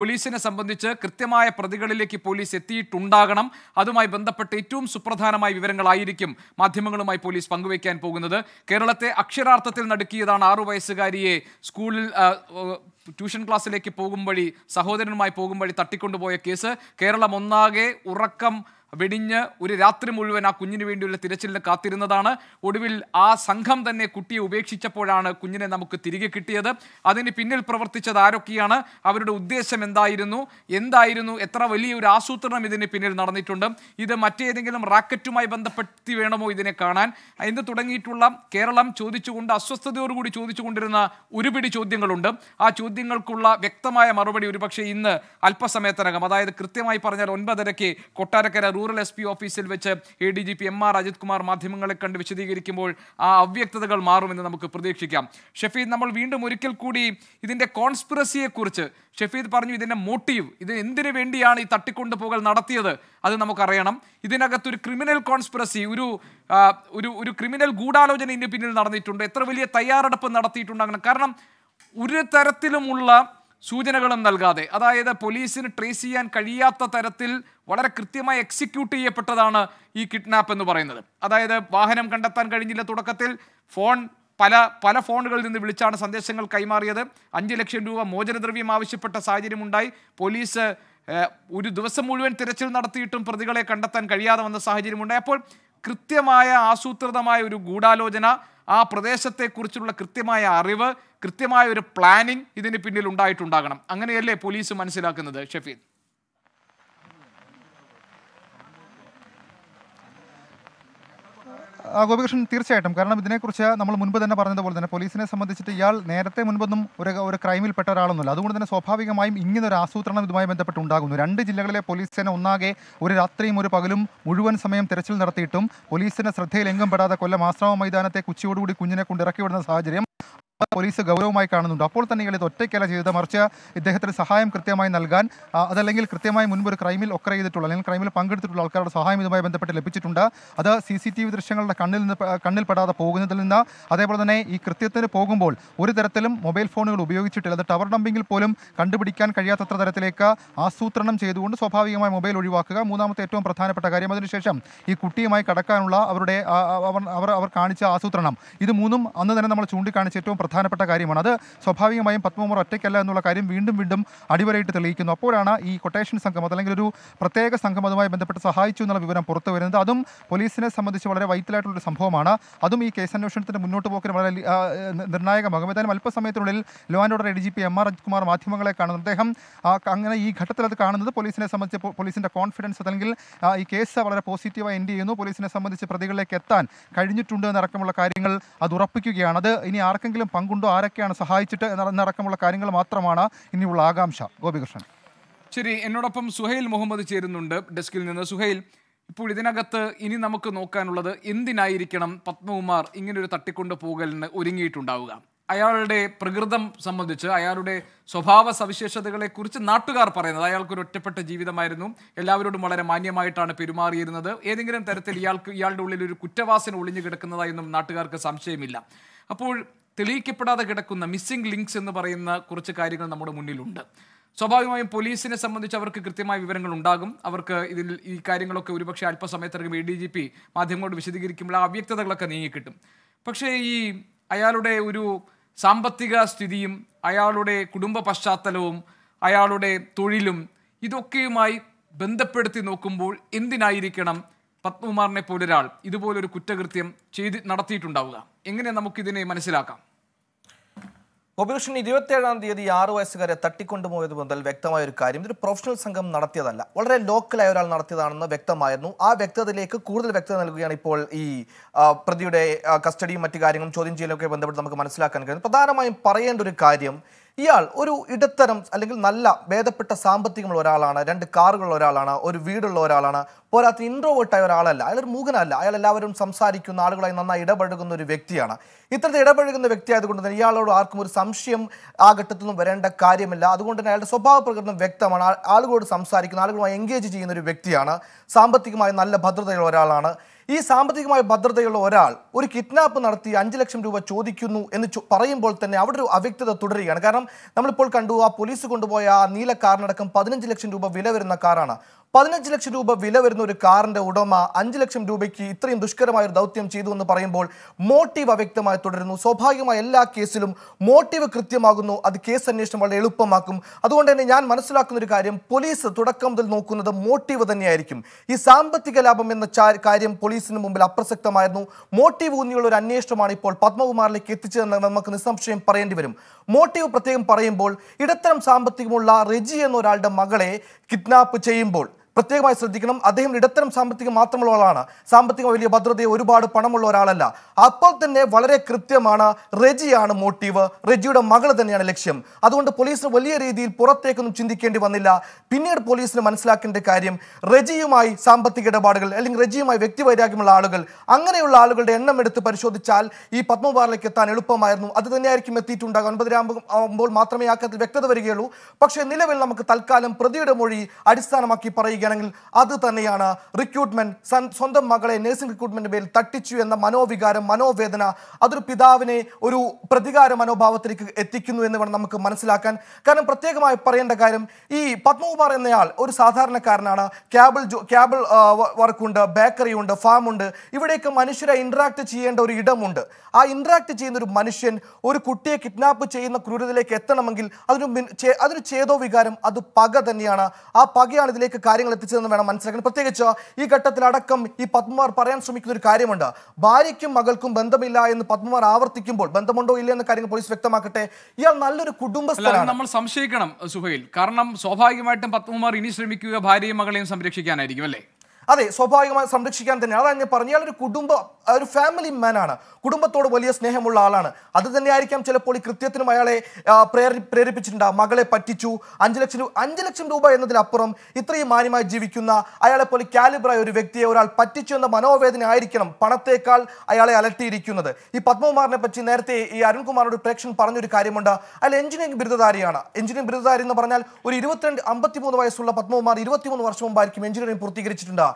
പോലീസിനെ സംബന്ധിച്ച് കൃത്യമായ പ്രതികളിലേക്ക് പോലീസ് എത്തിയിട്ടുണ്ടാകണം. അതുമായി ബന്ധപ്പെട്ട് ഏറ്റവും സുപ്രധാനമായ വിവരങ്ങളായിരിക്കും മാധ്യമങ്ങളുമായി പോലീസ് പങ്കുവയ്ക്കാൻ പോകുന്നത്. കേരളത്തെ അക്ഷരാർത്ഥത്തിൽ നടുക്കിയതാണ് ആറു വയസ്സുകാരിയെ സ്കൂളിൽ ട്യൂഷൻ ക്ലാസ്സിലേക്ക് പോകും വഴി സഹോദരനുമായി പോകും വഴി തട്ടിക്കൊണ്ടുപോയ കേസ്. കേരളം ഒന്നാകെ ഉറക്കം വെടിഞ്ഞ് ഒരു രാത്രി മുഴുവൻ ആ കുഞ്ഞിന് വേണ്ടിയുള്ള തിരച്ചിലിന് കാത്തിരുന്നതാണ്. ഒടുവിൽ ആ സംഘം തന്നെ കുട്ടിയെ ഉപേക്ഷിച്ചപ്പോഴാണ് കുഞ്ഞിനെ നമുക്ക് തിരികെ കിട്ടിയത്. അതിന് പിന്നിൽ പ്രവർത്തിച്ചത് ആരൊക്കെയാണ്? അവരുടെ ഉദ്ദേശം എന്തായിരുന്നു? എന്തായിരുന്നു? എത്ര വലിയൊരു ആസൂത്രണം ഇതിന് പിന്നിൽ നടന്നിട്ടുണ്ട്? ഇത് മറ്റേതെങ്കിലും റാക്കറ്റുമായി ബന്ധപ്പെടുത്തി വേണമോ ഇതിനെ കാണാൻ? എന്ന് തുടങ്ങിയിട്ടുള്ള കേരളം ചോദിച്ചുകൊണ്ട് അസ്വസ്ഥതയോടുകൂടി ചോദിച്ചുകൊണ്ടിരുന്ന ഒരുപിടി ചോദ്യങ്ങളുണ്ട്. ആ ചോദ്യങ്ങൾക്കുള്ള വ്യക്തമായ മറുപടി ഒരുപക്ഷെ ഇന്ന് അല്പസമയത്തിനകം അതായത് കൃത്യമായി പറഞ്ഞാൽ ഒൻപതരയ്ക്ക് കൊട്ടാരക്കര റൂറൽ എസ് പി ഓഫീസിൽ വെച്ച് A D G P M R Ajith Kumar മാധ്യമങ്ങളെ കണ്ട് വിശദീകരിക്കുമ്പോൾ ആ അവ്യക്തതകൾ മാറുമെന്ന് നമുക്ക് പ്രതീക്ഷിക്കാം. ഷഫീദ് നമ്മൾ വീണ്ടും ഒരിക്കൽ കൂടി ഇതിന്റെ കോൺസ്പിറസിയെക്കുറിച്ച് ഷഫീദ് പറഞ്ഞു ഇതിന്റെ മോട്ടീവ് ഇത് എന്തിനു വേണ്ടിയാണ് ഈ തട്ടിക്കൊണ്ടുപോകൽ നടത്തിയത് അത് നമുക്കറിയണം. ഇതിനകത്തൊരു ക്രിമിനൽ കോൺസ്പിറസി ഒരു ഒരു ഒരു ക്രിമിനൽ ഗൂഢാലോചന ഇതിന് പിന്നിൽ നടന്നിട്ടുണ്ട്. എത്ര വലിയ തയ്യാറെടുപ്പ് നടത്തിയിട്ടുണ്ട് അങ്ങനെ. കാരണം ഒരു തരത്തിലുമുള്ള സൂചനകളും നൽകാതെ. അതായത് പോലീസിന് ട്രേസ് ചെയ്യാൻ കഴിയാത്ത തരത്തിൽ വളരെ കൃത്യമായി എക്സിക്യൂട്ട് ചെയ്യപ്പെട്ടതാണ് ഈ കിഡ്നാപ്പ് എന്ന് പറയുന്നത്. അതായത് വാഹനം കണ്ടെത്താൻ കഴിഞ്ഞില്ല തുടക്കത്തിൽ ഫോൺ പല പല ഫോണുകളിൽ നിന്ന് വിളിച്ചാണ് സന്ദേശങ്ങൾ കൈമാറിയത്. അഞ്ച് ലക്ഷം രൂപ മോചനദ്രവ്യം ആവശ്യപ്പെട്ട സാഹചര്യമുണ്ടായി. പോലീസ് ഒരു ദിവസം മുഴുവൻ തിരച്ചിൽ നടത്തിയിട്ടും പ്രതികളെ കണ്ടെത്താൻ കഴിയാതെ വന്ന സാഹചര്യമുണ്ടായി. അപ്പോൾ കൃത്യമായ ആസൂത്രിതമായ ഒരു ഗൂഢാലോചന ആ പ്രദേശത്തെക്കുറിച്ചുള്ള കൃത്യമായ അറിവ് കൃത്യമായ ഒരു പ്ലാനിങ് ഇതിന് പിന്നിൽ ഉണ്ടായിട്ടുണ്ടാകണം. അങ്ങനെയല്ലേ പോലീസ് മനസ്സിലാക്കുന്നത് ഷഫീദ്? ഗോപികൃഷ്ണൻ തീർച്ചയായിട്ടും. കാരണം ഇതിനെക്കുറിച്ച് നമ്മൾ മുൻപ് തന്നെ പറഞ്ഞതുപോലെ തന്നെ പോലീസിനെ സംബന്ധിച്ചിട്ട് ഇയാൾ നേരത്തെ മുൻപൊന്നും ഒരു ഒരു ക്രൈമിൽപ്പെട്ട ഒരാളൊന്നുമില്ല. അതുകൊണ്ട് തന്നെ സ്വാഭാവികമായും ഇങ്ങനെ ഒരു ആസൂത്രണം ഇതുമായി ബന്ധപ്പെട്ട് ഉണ്ടാകുന്നു രണ്ട് ജില്ലകളിലെ പോലീസ് സേന ഒന്നാകെ ഒരു രാത്രിയും ഒരു പകലും മുഴുവൻ സമയം തെരച്ചിൽ നടത്തിയിട്ടും പോലീസിന്റെ ശ്രദ്ധയിൽ എങ്കും പെടാതെ കൊല്ലം ആശ്രമ മൈതാനത്തെ കുച്ചിയോടുകൂടി കുഞ്ഞിനെ കൊണ്ട് ഇറക്കി വിടുന്ന സാഹചര്യം പോലീസ് ഗൗരവമായി കാണുന്നുണ്ട്. അപ്പോൾ തന്നെ ഇയാൾ ഇത് ഒറ്റയ്ക്കല്ല ചെയ്തത്. മറിച്ച് ഇദ്ദേഹത്തിന് സഹായം കൃത്യമായി നൽകാൻ അതല്ലെങ്കിൽ കൃത്യമായി മുൻപ് ഒരു ക്രൈമിൽ ഒക്കെ ചെയ്തിട്ടുള്ള അല്ലെങ്കിൽ ക്രൈമിൽ പങ്കെടുത്തിട്ടുള്ള ആൾക്കാരുടെ സഹായം ഇതുമായി ബന്ധപ്പെട്ട് ലഭിച്ചിട്ടുണ്ട്. അത് സി സി ടി വി ദൃശ്യങ്ങളുടെ കണ്ണിൽ നിന്ന് കണ്ണിൽപ്പെടാതെ കണ്ണിൽ പോകുന്നതിൽ നിന്ന് അതേപോലെ തന്നെ ഈ കൃത്യത്തിന് പോകുമ്പോൾ ഒരു തരത്തിലും മൊബൈൽ ഫോണുകൾ ഉപയോഗിച്ചിട്ടില്ല. അത് ടവർ ഡംപിങ്ങിൽ പോലും കണ്ടുപിടിക്കാൻ കഴിയാത്തത്ര തരത്തിലേക്ക് ആസൂത്രണം ചെയ്തുകൊണ്ട് സ്വാഭാവികമായി മൊബൈൽ ഒഴിവാക്കുക. മൂന്നാമത്തെ ഏറ്റവും പ്രധാനപ്പെട്ട കാര്യം അതിനുശേഷം ഈ കുട്ടിയുമായി കടക്കാനുള്ള അവരുടെ അവർ അവർ കാണിച്ച ആസൂത്രണം. ഇത് മൂന്നും അന്ന് തന്നെ നമ്മൾ ചൂണ്ടിക്കാണിച്ച ഏറ്റവും പ്രധാനപ്പെട്ട കാര്യമാണ്. അത് സ്വാഭാവികമായും പത്മകുമാർ ഒറ്റയ്ക്കല്ല എന്നുള്ള കാര്യം വീണ്ടും വീണ്ടും അടിവരയിട്ട് തെളിയിക്കുന്നു. അപ്പോഴാണ് ഈ കൊട്ടേഷൻ സംഘം അതല്ലെങ്കിൽ ഒരു പ്രത്യേക സംഘം അതുമായി ബന്ധപ്പെട്ട് സഹായിച്ചു എന്നുള്ള വിവരം പുറത്തു വരുന്നത്. അതും പോലീസിനെ സംബന്ധിച്ച് വളരെ വൈറ്റലായിട്ടുള്ളൊരു സംഭവമാണ്. അതും ഈ കേസ് അന്വേഷണത്തിന്റെ മുന്നോട്ട് പോക്കിന് വളരെ നിർണായകമാകും. ഏതായാലും അല്പസമയത്തിനുള്ളിൽ law and order A D G P M R Ajithkumar മാധ്യമങ്ങളെ കാണുന്നു. അദ്ദേഹം അങ്ങനെ ഈ ഘട്ടത്തിൽ അത് കാണുന്നത് പോലീസിനെ സംബന്ധിച്ച് പോലീസിന്റെ കോൺഫിഡൻസ് അല്ലെങ്കിൽ ഈ കേസ് വളരെ പോസിറ്റീവായി എൻഡ് ചെയ്യുന്നു. പോലീസിനെ സംബന്ധിച്ച് പ്രതികളിലേക്ക് എത്താൻ കഴിഞ്ഞിട്ടുണ്ട് എന്നടക്കമുള്ള കാര്യങ്ങൾ അത് ഉറപ്പിക്കുകയാണ്. അത് ഇനി ആർക്കെങ്കിലും പങ്കുണ്ടോ? ആരൊക്കെയാണ് സഹായിച്ചിട്ട് എന്ന- എന്നടക്കമുള്ള കാര്യങ്ങൾ മാത്രമാണ് ഇനിയുള്ള ആകാംക്ഷ. ഗോപികൃഷ്ണൻ. ശരി എന്നോടൊപ്പം സുഹൈൽ മുഹമ്മദ് ചേരുന്നുണ്ട് ഡെസ്കിൽ നിന്ന്. സുഹൈൽ ഇപ്പോൾ ഇതിനകത്ത് ഇനി നമുക്ക് നോക്കാനുള്ളത് എന്തിനായിരിക്കണം പത്മകുമാർ ഇങ്ങനൊരു തട്ടിക്കൊണ്ട് പോകലിന് ഒരുങ്ങിയിട്ടുണ്ടാവുക? അയാളുടെ പ്രകൃതം സംബന്ധിച്ച് അയാളുടെ സ്വഭാവ സവിശേഷതകളെ കുറിച്ച് നാട്ടുകാർ പറയുന്നത് അയാൾക്കൊരു ഒറ്റപ്പെട്ട ജീവിതമായിരുന്നു. എല്ലാവരോടും വളരെ മാന്യമായിട്ടാണ് പെരുമാറിയിരുന്നത്. ഏതെങ്കിലും തരത്തിൽ ഇയാൾക്ക് ഇയാളുടെ ഉള്ളിൽ ഒരു കുറ്റവാസന ഒളിഞ്ഞു കിടക്കുന്നതായൊന്നും നാട്ടുകാർക്ക് സംശയമില്ല. അപ്പോൾ തെളിയിക്കപ്പെടാതെ കിടക്കുന്ന മിസ്സിംഗ് ലിങ്ക്സ് എന്ന് പറയുന്ന കുറച്ച് കാര്യങ്ങൾ നമ്മുടെ മുന്നിലുണ്ട്. സ്വാഭാവികമായും പോലീസിനെ സംബന്ധിച്ച് അവർക്ക് കൃത്യമായ വിവരങ്ങൾ ഉണ്ടാകും. അവർക്ക് ഇതിൽ ഈ കാര്യങ്ങളൊക്കെ ഒരുപക്ഷെ അല്പസമയത്തിനകം എ ഡി ജി പി മാധ്യമങ്ങളോട് വിശദീകരിക്കുമ്പോൾ ആ അവ്യക്തതകളൊക്കെ നീങ്ങിക്കിട്ടും. പക്ഷേ ഈ അയാളുടെ ഒരു സാമ്പത്തിക സ്ഥിതിയും അയാളുടെ കുടുംബ പശ്ചാത്തലവും അയാളുടെ തൊഴിലും ഇതൊക്കെയുമായി ബന്ധപ്പെടുത്തി നോക്കുമ്പോൾ എന്തിനായിരിക്കണം പത്മകുമാറിനെ പോലൊരാൾ ഇതുപോലൊരു കുറ്റകൃത്യം ചെയ്ത് നടത്തിയിട്ടുണ്ടാവുക? എങ്ങനെ നമുക്കിതിനെ മനസ്സിലാക്കാം? ഓപ്പറേഷൻ ഇരുപത്തേഴാം തീയതി ആറു വയസ്സുകാരെ തട്ടിക്കൊണ്ടുപോയത് മുതൽ വ്യക്തമായ ഒരു കാര്യം ഇതൊരു പ്രൊഫഷണൽ സംഘം നടത്തിയതല്ല. വളരെ ലോക്കലായ ഒരാൾ നടത്തിയതാണെന്ന് വ്യക്തമായിരുന്നു. ആ വ്യക്തതയിലേക്ക് കൂടുതൽ വ്യക്തത നൽകുകയാണ് ഇപ്പോൾ ഈ പ്രതിയുടെ കസ്റ്റഡിയും മറ്റു കാര്യങ്ങളും ചോദ്യം ചെയ്യലൊക്കെ ബന്ധപ്പെട്ട് നമുക്ക് മനസ്സിലാക്കാൻ കഴിയും പ്രധാനമായും പറയേണ്ട ഒരു കാര്യം ഇയാൾ ഒരു ഇടത്തരം അല്ലെങ്കിൽ നല്ല ഭേദപ്പെട്ട സാമ്പത്തികമുള്ള ഒരാളാണ് രണ്ട് കാറുകളുള്ള ഒരാളാണ് ഒരു വീടുള്ള ഒരാളാണ് പോരാത്ത ഇൻട്രോവേർട്ടായ ഒരാളല്ല അയാൾ ഒരു മൂകനല്ല അയാൾ എല്ലാവരും സംസാരിക്കുന്ന ആളുകളായി നന്നായി ഇടപഴകുന്ന ഒരു വ്യക്തിയാണ്. ഇത്തരത്തിൽ ഇടപഴകുന്ന വ്യക്തി ആയതുകൊണ്ട് തന്നെ ഇയാളോട് ആർക്കും ഒരു സംശയം ആ ഘട്ടത്തിൽ വരേണ്ട കാര്യമില്ല. അതുകൊണ്ട് തന്നെ അയാളുടെ സ്വഭാവ പ്രകടനം വ്യക്തമാണ്. ആളുകളോട് സംസാരിക്കുന്ന ആളുകളുമായി എൻഗേജ് ചെയ്യുന്ന ഒരു വ്യക്തിയാണ്. സാമ്പത്തികമായി നല്ല ഭദ്രതയുള്ള ഒരാളാണ്. ഈ സാമ്പത്തികമായ ഭദ്രതയുള്ള ഒരാൾ ഒരു കിഡ്നാപ്പ് നടത്തി അഞ്ച് ലക്ഷം രൂപ ചോദിക്കുന്നു എന്ന് പറയുമ്പോൾ തന്നെ അവിടെ ഒരു അവ്യക്തത തുടരുകയാണ്. കാരണം നമ്മളിപ്പോൾ കണ്ടു ആ പോലീസ് കൊണ്ടുപോയ ആ നീല കാറിനടക്കം പതിനഞ്ച് ലക്ഷം രൂപ വില വരുന്ന കാറാണ്. പതിനഞ്ച് ലക്ഷം രൂപ വില വരുന്ന ഒരു കാറിന്റെ ഉടമ അഞ്ച് ലക്ഷം രൂപയ്ക്ക് ഇത്രയും ദുഷ്കരമായ ഒരു ദൗത്യം ചെയ്തു എന്ന് പറയുമ്പോൾ മോട്ടീവ് അവ്യക്തമായി തുടരുന്നു. സ്വാഭാവികമായ എല്ലാ കേസിലും മോട്ടീവ് കൃത്യമാകുന്നു. അത് കേസ് അന്വേഷണം വളരെ എളുപ്പമാക്കും. അതുകൊണ്ട് തന്നെ ഞാൻ മനസ്സിലാക്കുന്ന ഒരു കാര്യം പോലീസ് തുടക്കം മുതൽ നോക്കുന്നത് മോട്ടീവ് തന്നെയായിരിക്കും. ഈ സാമ്പത്തിക ലാഭം എന്ന കാര്യം പോലീസിന് മുമ്പിൽ അപ്രസക്തമായിരുന്നു. മോട്ടീവ് ഊന്നിയുള്ള ഒരു അന്വേഷണമാണ് ഇപ്പോൾ പത്മകുമാറിലേക്ക് എത്തിച്ചതെന്ന് നമുക്ക് നിസ്സംശയം പറയേണ്ടി വരും. മോട്ടീവ് പ്രത്യേകം പറയുമ്പോൾ ഇടത്തരം സാമ്പത്തികമുള്ള റെജി എന്നൊരാളുടെ മകളെ കിഡ്നാപ്പ് ചെയ്യുമ്പോൾ പ്രത്യേകമായി ശ്രദ്ധിക്കണം. അദ്ദേഹം ഇടത്തരം സാമ്പത്തികം മാത്രമുള്ള ആളാണ്. സാമ്പത്തിക വലിയ ഭദ്രതയെ ഒരുപാട് പണമുള്ള ഒരാളല്ല. അപ്പോൾ തന്നെ വളരെ കൃത്യമാണ് റെജിയാണ് മോട്ടീവ്. റെജിയുടെ മകൾ തന്നെയാണ് ലക്ഷ്യം. അതുകൊണ്ട് പോലീസിന് വലിയ രീതിയിൽ പുറത്തേക്കൊന്നും ചിന്തിക്കേണ്ടി വന്നില്ല. പിന്നീട് പോലീസിന് മനസ്സിലാക്കേണ്ട കാര്യം റെജിയുമായി സാമ്പത്തിക ഇടപാടുകൾ അല്ലെങ്കിൽ റെജിയുമായി വ്യക്തിവൈരാഗ്യമുള്ള ആളുകൾ അങ്ങനെയുള്ള ആളുകളുടെ എണ്ണം എടുത്ത് പരിശോധിച്ചാൽ ഈ പത്മപാറിലേക്ക് എത്താൻ എളുപ്പമായിരുന്നു. അത് തന്നെയായിരിക്കും എത്തിയിട്ടുണ്ടാകും ഒൻപതരാകുമ്പോൾ മാത്രമേ ആ കാര്യത്തിൽ വ്യക്തത വരികയുള്ളൂ. പക്ഷേ നിലവിൽ നമുക്ക് തൽക്കാലം പ്രതിയുടെ മൊഴി അടിസ്ഥാനമാക്കി പറയുകയാണെങ്കിൽ അത് തന്നെയാണ് റിക്രൂട്ട്മെന്റ് സ്വന്തം മകളെ നഴ്സിംഗ് റിക്രൂട്ട്മെന്റ് പേരിൽ തട്ടിച്ചു എന്ന മനോവികാരം മനോവേദന അതൊരു പിതാവിനെ ഒരു പ്രതികാര മനോഭാവത്തിലേക്ക് എത്തിക്കുന്നു എന്ന് വേണം നമുക്ക് മനസ്സിലാക്കാൻ. കാരണം പ്രത്യേകമായി പറയേണ്ട കാര്യം ഈ പത്മകുമാർ എന്നയാൾ ഒരു സാധാരണക്കാരനാണ്. ക്യാബിൾ ക്യാബിൾ വർക്കുണ്ട് ബേക്കറി ഉണ്ട് ഫാം ഉണ്ട് ഇവിടെയൊക്കെ മനുഷ്യരെ ഇന്ററാക്ട് ചെയ്യേണ്ട ഒരു ഇടമുണ്ട്. ആ ഇന്ററാക്ട് ചെയ്യുന്ന ഒരു മനുഷ്യൻ ഒരു കുട്ടിയെ കിഡ്നാപ്പ് ചെയ്യുന്ന ക്രൂരതയിലേക്ക് എത്തണമെങ്കിൽ അതിന് അതിന് ചേതോ വികാരം അത് പക തന്നെയാണ്. ആ പകയാണ് ഇതിലേക്ക് കാര്യങ്ങൾ എത്തിച്ചതെന്ന് വേണം മനസ്സിലാക്കാൻ. പ്രത്യേകിച്ച് ഈ ഘട്ടത്തിൽ അടക്കം ഈ പത്മമാർ പറയാൻ ശ്രമിക്കുന്ന ഒരു കാര്യമുണ്ട്. ഭാര്യയ്ക്കും മകൾക്കും ബന്ധമില്ല എന്ന് പത്മമാർ ആവർത്തിക്കുമ്പോൾ ബന്ധമുണ്ടോ ഇല്ല എന്ന കാര്യങ്ങൾ പോലീസ് വ്യക്തമാക്കട്ടെ. ഇയാൾ നല്ലൊരു അല്ല നമ്മൾ സംശയിക്കണം സുഹൈൽ. കാരണം സ്വാഭാവികമായിട്ടും പത്മമാർ ഇനി ശ്രമിക്കുക ഭാര്യയും മകളെയും സംരക്ഷിക്കാനായിരിക്കും അല്ലേ? അതെ സ്വാഭാവികമായി സംരക്ഷിക്കാൻ തന്നെ. അതാണ് ഞാൻ പറഞ്ഞു ഒരു കുടുംബ ഒരു ഫാമിലി മാനാണ് കുടുംബത്തോട് വലിയ സ്നേഹമുള്ള ആളാണ്. അത് തന്നെയായിരിക്കാം ചിലപ്പോൾ ഈ കൃത്യത്തിനും അയാളെ പ്രേരി പ്രേരിപ്പിച്ചിട്ടുണ്ടാകും മകളെ പറ്റിച്ചു. അഞ്ച് ലക്ഷം രൂപ അഞ്ച് ലക്ഷം രൂപ എന്നതിലപ്പുറം ഇത്രയും മാന്യമായി ജീവിക്കുന്ന അയാളെ പോലെ കാലിബ്രായ ഒരു വ്യക്തിയെ ഒരാൾ പറ്റിച്ചു എന്ന മനോവേദന ആയിരിക്കണം പണത്തേക്കാൾ അയാളെ അലട്ടിയിരിക്കുന്നത്. ഈ പത്മകുമാറിനെ പറ്റി നേരത്തെ ഈ അരുൺകുമാറോട് പ്രേക്ഷകൻ പറഞ്ഞൊരു കാര്യമുണ്ട്. അയാൾ എഞ്ചിനീയറിംഗ് ബിരുദധാരിയാണ്. എഞ്ചിനീയറിംഗ് ബിരുദധാരി എന്ന് പറഞ്ഞാൽ ഒരു ഇരുപത്തിരണ്ട് അമ്പത്തിമൂന്ന് വയസ്സുള്ള പത്മകുമാർ ഇരുപത്തിമൂന്ന് വർഷം മുമ്പായിരിക്കും എഞ്ചിനീയറിംഗ് പൂർത്തീകരിച്ചിട്ടുണ്ട്.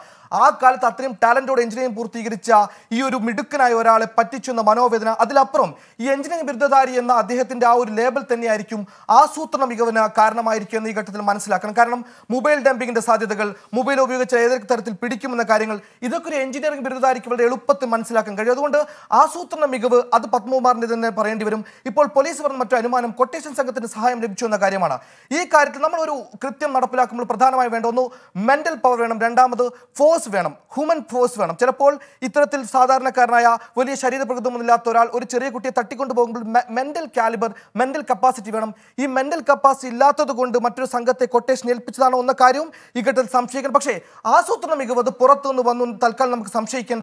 ആ കാലത്ത് അത്രയും ടാലന്റോട് എഞ്ചിനീയറിംഗ് പൂർത്തീകരിച്ച ഈ ഒരു മിടുക്കനായ ഒരാളെ പറ്റിച്ചു എന്ന മനോവേദന അതിലപ്പുറം ഈ എഞ്ചിനീയറിംഗ് ബിരുദധാരി എന്ന അദ്ദേഹത്തിന്റെ ആ ഒരു ലേബൽ തന്നെയായിരിക്കും ആസൂത്രണ മികവിന് കാരണമായിരിക്കും എന്ന് ഈ ഘട്ടത്തിൽ മനസ്സിലാക്കണം. കാരണം മൊബൈൽ ഡംപിങ്ങിന്റെ സാധ്യതകൾ മൊബൈൽ ഉപയോഗിച്ച് ഏതൊക്കെ തരത്തിൽ പിടിക്കുമെന്ന കാര്യങ്ങൾ ഇതൊക്കെ ഒരു എഞ്ചിനീയറിംഗ് ബിരുദധാരിക്ക് വളരെ എളുപ്പത്തിൽ മനസ്സിലാക്കാൻ കഴിയും. അതുകൊണ്ട് ആസൂത്രണ മികവ് അത് പത്മകുമാറിന്റെ തന്നെ പറയേണ്ടി വരും. ഇപ്പോൾ പോലീസ് പറഞ്ഞ മറ്റു അനുമാനം കൊട്ടേഷൻ സംഘത്തിന് സഹായം ലഭിച്ചു എന്ന കാര്യമാണ്. ഈ കാര്യത്തിൽ നമ്മൾ ഒരു കൃത്യം നടപ്പിലാക്കുമ്പോൾ പ്രധാനമായി വേണ്ട ഒന്ന് മെന്റൽ പവർ വേണം. രണ്ടാമത് ഫോഴ്സ് വേണം ഹ്യൂമൻ ഫോഴ്സ് വേണം. ചിലപ്പോൾ ഇത്തരത്തിൽ സാധാരണക്കാരനായ വലിയ ശരീരപ്രകൃതമൊന്നുമില്ലാത്ത ഒരാൾ ഒരു ചെറിയ കുട്ടിയെ തട്ടിക്കൊണ്ടു പോകുമ്പോൾ മെന്റൽ കാലിബർ മെന്റൽ കപ്പാസിറ്റി വേണം. ഈ മെന്റൽ കപ്പാസിറ്റി ഇല്ലാത്തത് കൊണ്ട് മറ്റൊരു സംഘത്തെ കൊട്ടേഷൻ ഏൽപ്പിച്ചതാണോ എന്ന കാര്യവും ഈ ഘട്ടത്തിൽ സംശയിക്കണം. പക്ഷേ ആസൂത്രണ മികവ് അത് പുറത്തുനിന്ന് വന്നു തൽക്കാലം നമുക്ക് സംശയിക്കാൻ